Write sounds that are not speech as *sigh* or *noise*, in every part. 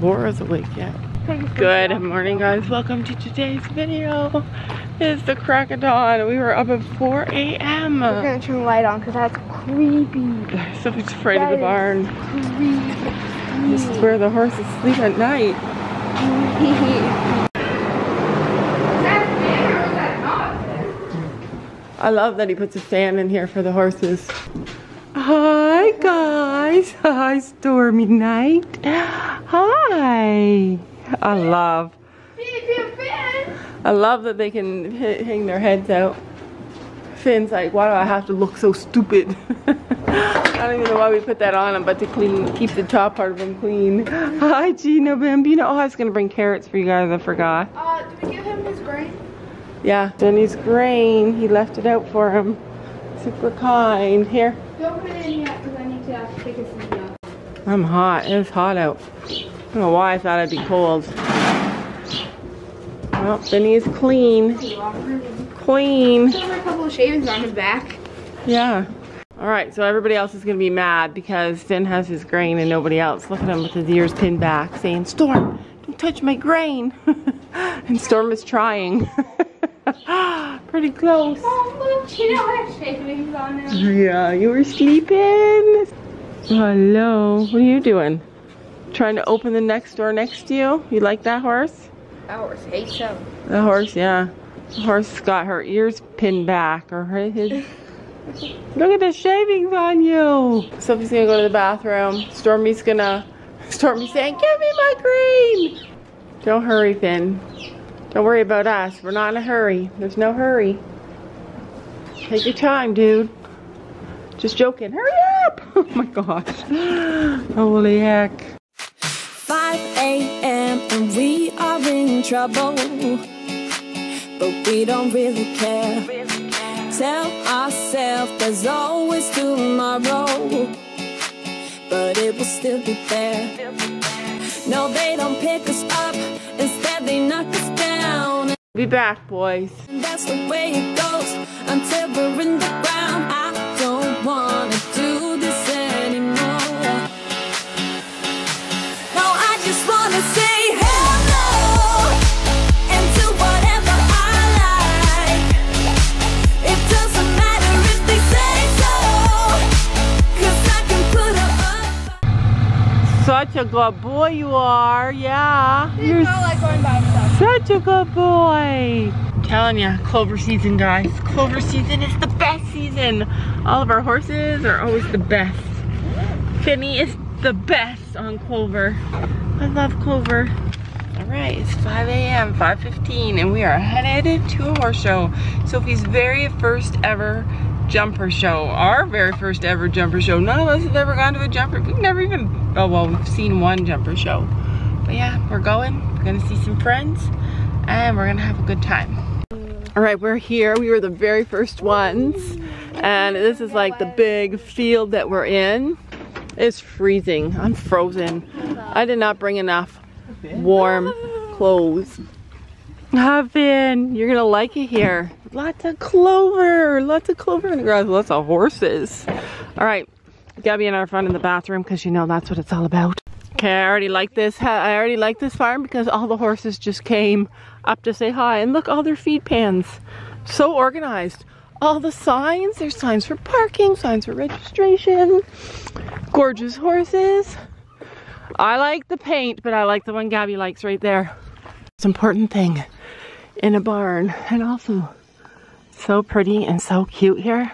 Laura's awake yet. Good morning guys, welcome to today's video. It's the crack of dawn. We were up at 4 a.m. We're gonna turn the light on because that's creepy. Sophie's afraid That of the barn. Creepy. This is where the horses sleep at night. I love that he puts a fan in here for the horses. Hi guys. Hi Stormy Night. *gasps* Hi. I love. I love that they can hang their heads out. Finn's like, why do I have to look so stupid? *laughs* I don't even know why we put that on him, but to clean, keep the top part of him clean. *laughs* Hi Gino Bambino. Oh, I was gonna bring carrots for you guys. I forgot. Uh, did we give him his grain? Yeah, Denny's grain. He left it out for him. Super kind. Here. Don't put it in yet because I need to to take a out. I'm hot. It's hot out. I don't know why I thought it'd be cold. Well, Benny is clean. Clean. Still have a couple of shavings on his back. Yeah. All right, so everybody else is gonna be mad because Finn has his grain and nobody else. Look at him with his ears pinned back saying, Storm, don't touch my grain. *laughs* and Storm is trying. *laughs* Pretty close. Oh, look, you I have shavings on now. Yeah, you were sleeping. Hello, what are you doing? Trying to open the next door next to you? You like that horse? That horse hates him. The horse, yeah. The horse got her ears pinned back or her, his. *laughs* Look at the shavings on you. Sophie's gonna go to the bathroom. Stormy's gonna. Stormy's saying, "Give me my green." Don't hurry, Finn. Don't worry about us. We're not in a hurry. There's no hurry. Take your time, dude. Just joking. Hurry up! *laughs* Oh my gosh. Holy heck. 5 a.m. and we are in trouble. But we don't really care. Tell ourselves there's always tomorrow. But it will still be there. No, they don't pick us up. Instead, they knock us down. Be back, boys. That's the way it goes until we're in the ground. I don't wanna Such a good boy you are, yeah. You're not like going by himself. such a good boy. telling you, clover season, guys. Clover season is the best season. All of our horses are always the best. Finny is the best on clover. I love clover. All right, it's 5 a.m., 5.15, and we are headed to a horse show. Sophie's very first ever jumper show. Our very first ever jumper show. None of us have ever gone to a jumper. We've never even, oh well, we've seen one jumper show. But yeah, we're going. We're gonna see some friends, and we're gonna have a good time. All right, we're here. We were the very first ones. And this is like the big field that we're in. It's freezing. I'm frozen. I did not bring enough warm clothes. Havin, you're gonna like it here. Lots of clover, lots of clover in the grass, lots of horses. All right, Gabby and I are fun in the bathroom because you know that's what it's all about. Okay, I already like this. I already like this farm because all the horses just came up to say hi and look, all their feed pans. So organized. All the signs, there's signs for parking, signs for registration. Gorgeous horses. I like the paint, but I like the one Gabby likes right there. It's an important thing in a barn and also so pretty and so cute here.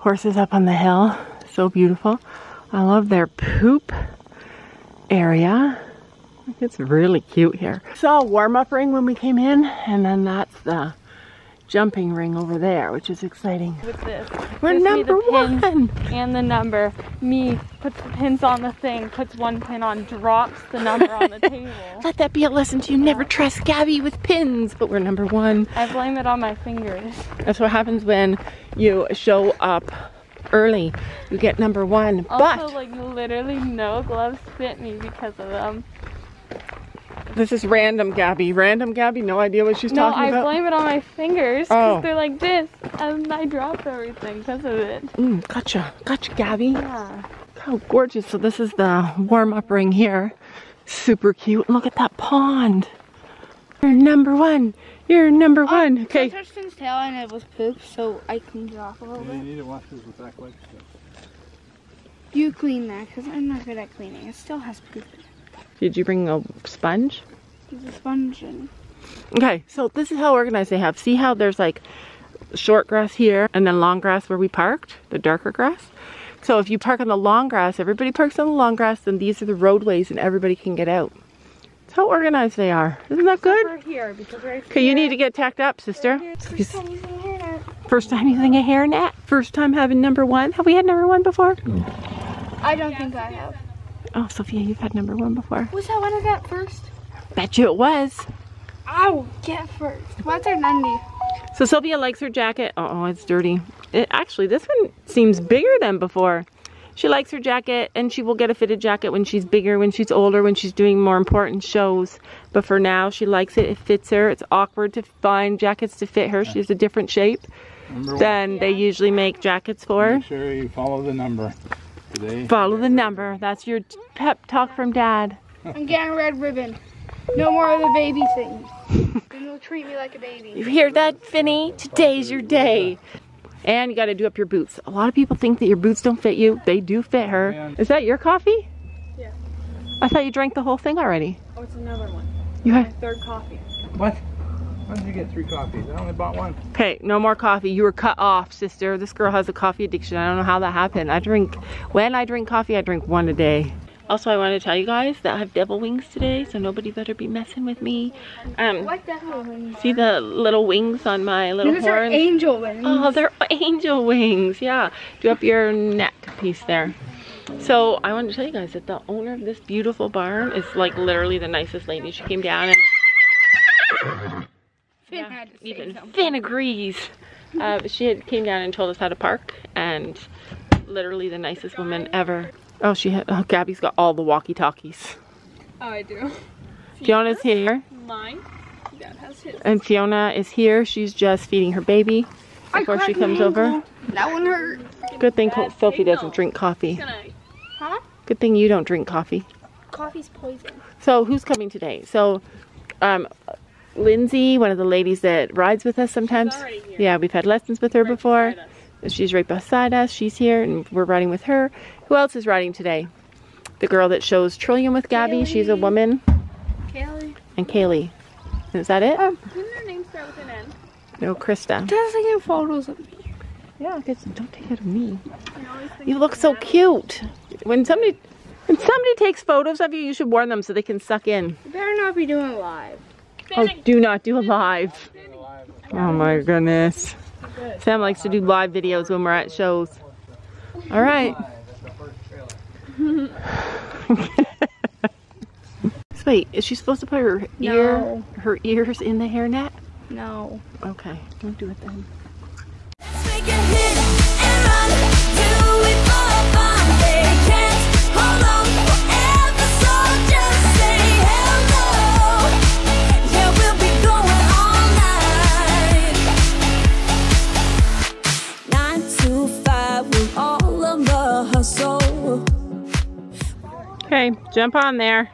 Horses up on the hill, so beautiful. I love their poop area. It's really cute here. Saw a warm-up ring when we came in, and then that's the jumping ring over there, which is exciting. with this. We're number one. And the number. Me puts the pins on the thing, puts one pin on, drops the number on the *laughs* table. Let that be a lesson to you. Never trust Gabby with pins, but we're number one. I blame it on my fingers. That's what happens when you show up early. You get number one. Also, but like literally no gloves fit me because of them. This is random Gabby. Random Gabby, no idea what she's No, talking I about. No, I blame it on my fingers because Oh. they're like this, and I dropped everything because of it. Mm, gotcha. Gotcha, Gabby. Yeah. How gorgeous. So this is the warm-up ring here. Super cute. Look at that pond. You're number one. You're number one. I Okay. touched Finn's tail and it was poop, so I cleaned it off a little You bit. need to wash this with that leg stuff. You clean that, because I'm not good at cleaning. It still has poop in it. Did you bring a sponge? There's a sponge and Okay, so this is how organized they have. See how there's like short grass here and then long grass where we parked, the darker grass. So if you park on the long grass, everybody parks on the long grass, then these are the roadways and everybody can get out. That's how organized they are. Isn't that good? We're here because right Okay, you need to get tacked up, sister. first time using a hairnet. First time using a hairnet. First time having number one. Have we had number one before? I don't think I have. Oh, Sophia, you've had number one before. Was that one I got first? Bet you it was. Ow, get first. What's our Nundy? So Sylvia likes her jacket. Oh, it's dirty. It, actually, this one seems bigger than before. She likes her jacket and she will get a fitted jacket when she's bigger, when she's older, when she's doing more important shows. But for now, she likes it. It fits her. It's awkward to find jackets to fit her. She has a different shape Number one. than they usually make jackets for. Make sure you follow the number. Today. Follow the number. That's your pep talk from dad. I'm getting a red ribbon. No more of the baby things. *laughs* then they'll treat me like a baby. You hear that, Finny? Today's your day. And you got to do up your boots. A lot of people think that your boots don't fit you. They do fit her. Is that your coffee? Yeah. I thought you drank the whole thing already. Oh, it's another one. You My had third coffee. What? When did you get three coffees? I only bought one. Okay, no more coffee. You were cut off, sister. This girl has a coffee addiction. I don't know how that happened. I drink when I drink coffee, I drink one a day. Also, I want to tell you guys that I have devil wings today, so nobody better be messing with me. Um, What the hell? wings? see the little wings on my little Those are angel wings. Oh, they're angel wings. Yeah. Do up your neck piece there. So I want to tell you guys that the owner of this beautiful barn is like literally the nicest lady. She came down and Finn had to even agrees. Uh, she had came down and told us how to park and literally the nicest woman ever. Oh, she had, oh, Gabby's got all the walkie talkies. Oh, I do. *laughs* Fiona's here Mine. Dad has his. and Fiona is here. She's just feeding her baby before she comes over. That one hurt. Good thing Bad Sophie doesn't drink coffee. I? Huh? Good thing you don't drink coffee. Coffee's poison. So who's coming today? So, um, Lindsay, one of the ladies that rides with us sometimes. here. Yeah, we've had lessons with her before. She's right beside us. She's here, and we're riding with her. Who else is riding today? The girl that shows Trillium with Gabby. She's a woman, Kaylee. and Kaylee. Is that it? Um, Didn't their name start with an N? No, Krista. Dad's taking photos of me. Yeah, guess don't take it of me. I always think You look so cute. When somebody when somebody takes photos of you, you should warn them so they can suck in. You better not be doing live. Oh, do not do a live. Oh my goodness. Sam likes to do live videos when we're at shows. All right. So *laughs* Wait, is she supposed to put her ear, No. her ears in the hairnet? No. Okay, don't do it then. Jump on there.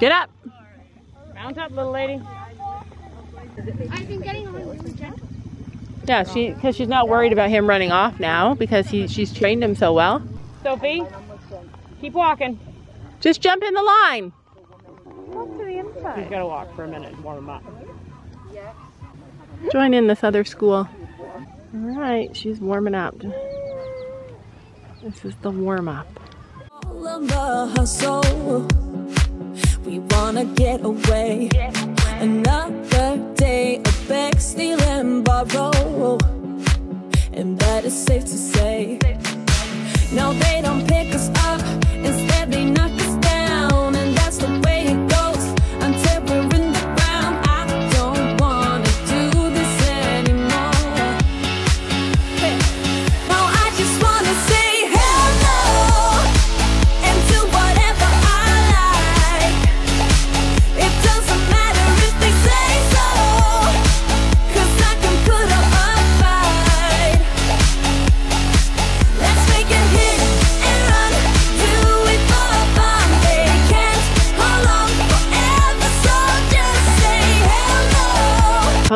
Get up. Mount up, little lady. I've been getting on really gentle. Yeah, she because she's not worried about him running off now because he she's trained him so well. Sophie, keep walking. Just jump in the line. Walk to the He's got to walk for a minute and warm him up. Join in this other school. All right, she's warming up. This is the warm up. All the hustle. We wanna get away. Another day of beg, steal, and borrow. And that is safe to say.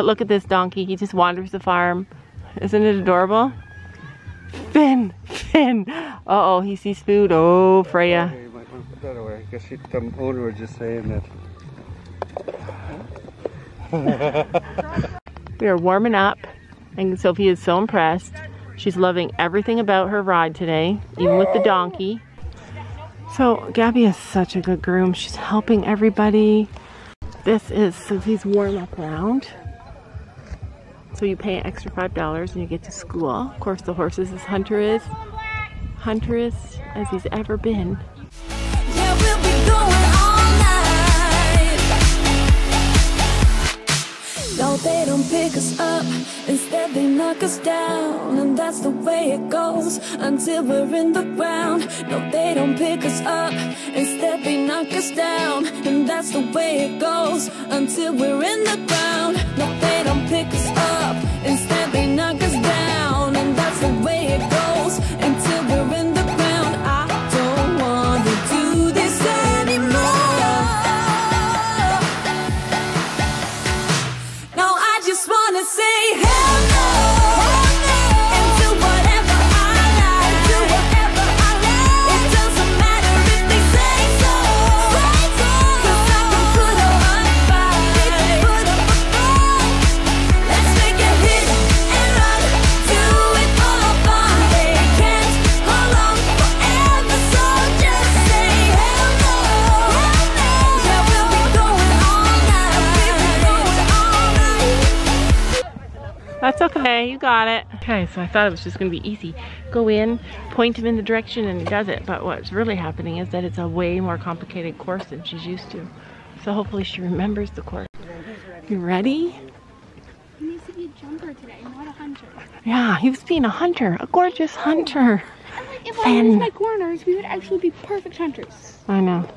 Look at this donkey. He just wanders the farm. Isn't it adorable? Finn, Finn. Uh-oh, he sees food. Oh, Freya. Okay, might want to put that away. I guess she, the owner was just saying that. *laughs* We are warming up, and Sophie is so impressed. She's loving everything about her ride today, even with the donkey. So Gabby is such a good groom. She's helping everybody. This is Sophie's warm-up round. So you pay an extra five dollars and you get to school. Of course, the horse is as Hunter is, Hunterist as he's ever been. Yeah, we'll be going all night. No, they don't pick us up. Instead, they knock us down. And that's the way it goes until we're in the ground. No, they don't pick us up. Instead, they knock us down. And that's the way it goes until we're in the ground. No, they don't pick us okay, you got it. Okay, so I thought it was just gonna be easy. Go in, point him in the direction and he does it. But what's really happening is that it's a way more complicated course than she's used to. So hopefully she remembers the course. You ready? He needs to be a jumper today, not a hunter. Yeah, he was being a hunter, a gorgeous hunter. And like, if I Finn. lose my corners, we would actually be perfect hunters. I know.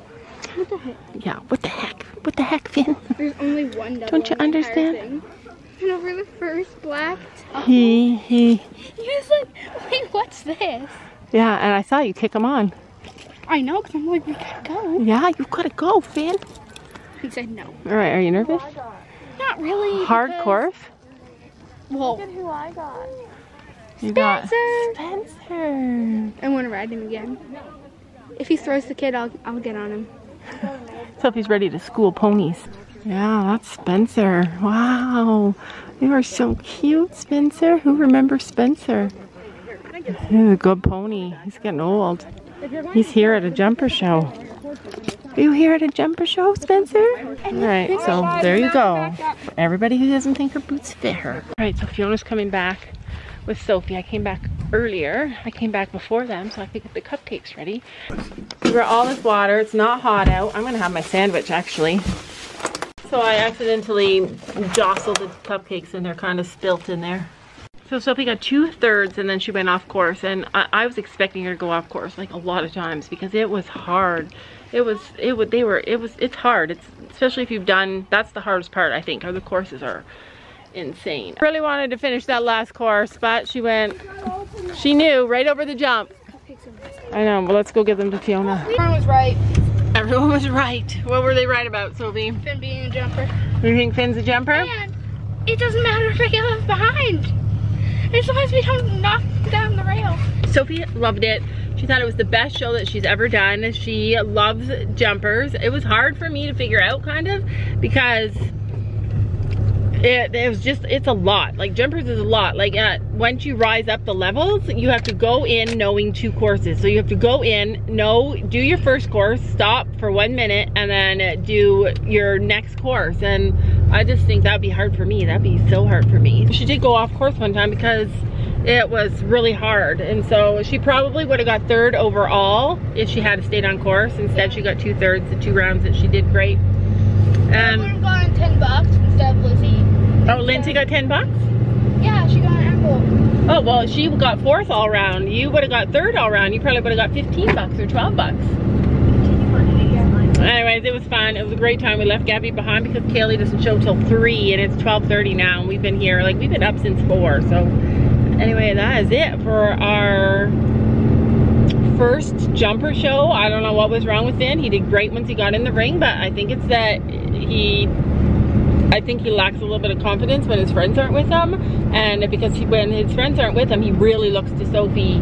What the heck? Yeah, what the heck? What the heck, Finn? There's only one Don't you in the understand? Thing. And over the first black top, He, he, he was like, wait, what's this? yeah, and I saw you kick him on. I know, because I'm like, we gotta go. Yeah, you gotta go, Finn. He said no. All right, are you nervous? Not really. Hard because- course? Well, You got Spencer. Spencer. I want to ride him again. If he throws the kid, I'll, I'll get on him. so if he's ready to school ponies. Yeah, that's Spencer. Wow. You are so cute, Spencer. Who remembers Spencer? He's a good pony. He's getting old. He's here at a jumper show. Are you here at a jumper show, Spencer? All right, so there you go. Everybody who doesn't think her boots fit her. All right, so Fiona's coming back with Sophie. I came back earlier. I came back before them, so I could get the cupcakes ready. We brought all this water. It's not hot out. I'm gonna have my sandwich actually. So I accidentally jostled the cupcakes and they're kind of spilt in there. So Sophie got two thirds and then she went off course and I, I was expecting her to go off course like a lot of times because it was hard. It was, it would, they were, it was, it's hard. It's, especially if you've done, that's the hardest part I think, are the courses are insane. Really wanted to finish that last course, but she went, she knew right over the jump. I know, but let's go give them to Fiona. Everyone was right. Everyone was right. What were they right about, Sophie? Finn being a jumper. You think Finn's a jumper? And it doesn't matter if I get left behind. As long as we don't knock down the rail. Sophie loved it. She thought it was the best show that she's ever done. She loves jumpers. It was hard for me to figure out kind of because it, it was just, it's a lot. Like jumpers is a lot. Like uh, once you rise up the levels, you have to go in knowing two courses. So you have to go in, know, do your first course, stop for one minute, and then do your next course. And I just think that'd be hard for me. That'd be so hard for me. She did go off course one time because it was really hard. And so she probably would have got third overall if she had stayed on course. Instead, she got two thirds, the two rounds that she did great. I would have gotten 10 bucks instead of Lizzie. Oh, Lindsay got 10 bucks? Yeah, she got an apple. Oh, well, she got fourth all round. You would have got third all round. You probably would have got 15 bucks or 12 bucks. Anyways, it was fun. It was a great time. We left Gabby behind because Kaylee doesn't show till 3 and it's 12.30 now. And we've been here, like, we've been up since 4. So, anyway, that is it for our first jumper show. I don't know what was wrong with Finn. He did great once he got in the ring, but I think it's that he I think he lacks a little bit of confidence when his friends aren't with him. And because he, when his friends aren't with him, he really looks to Sophie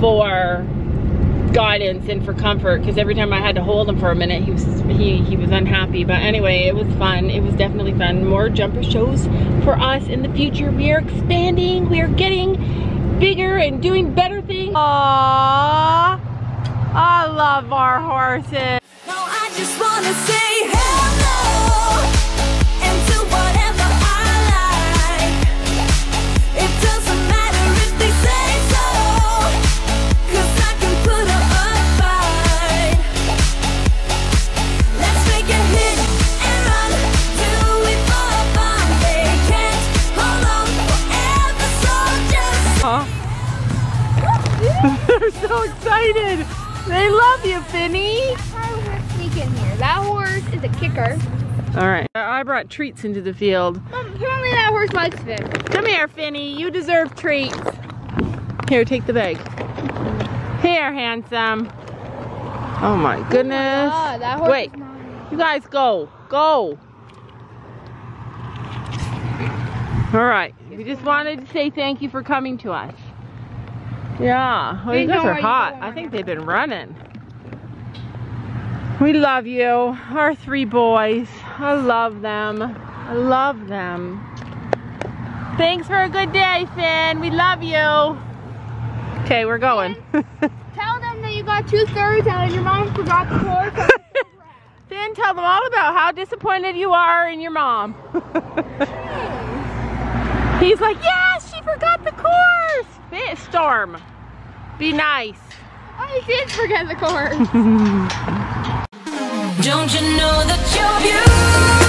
for guidance and for comfort. Because every time I had to hold him for a minute he was he he was unhappy. But anyway it was fun. It was definitely fun. More jumper shows for us in the future. We are expanding. We are getting bigger and doing better things. Aww, I love our horses. No, treats into the field Mom, apparently that horse likes. Come here, Finny. You deserve treats. Here, take the bag. Here, handsome. Oh my goodness. Ah, that horse Wait, you guys go. Go. All right. We just wanted to say thank you for coming to us. Yeah. Well, you guys are hot. I think they've been running. We love you. Our three boys. I love them. I love them. Thanks for a good day, Finn. We love you. Okay, we're going. Tell them that you got two thirds and your mom forgot the horse. *laughs* Finn, tell them all about how disappointed you are in your mom. *laughs* He's like, yes, she forgot the course. Finn, Storm, be nice. I did forget the horse. *laughs* Don't you know that your beauty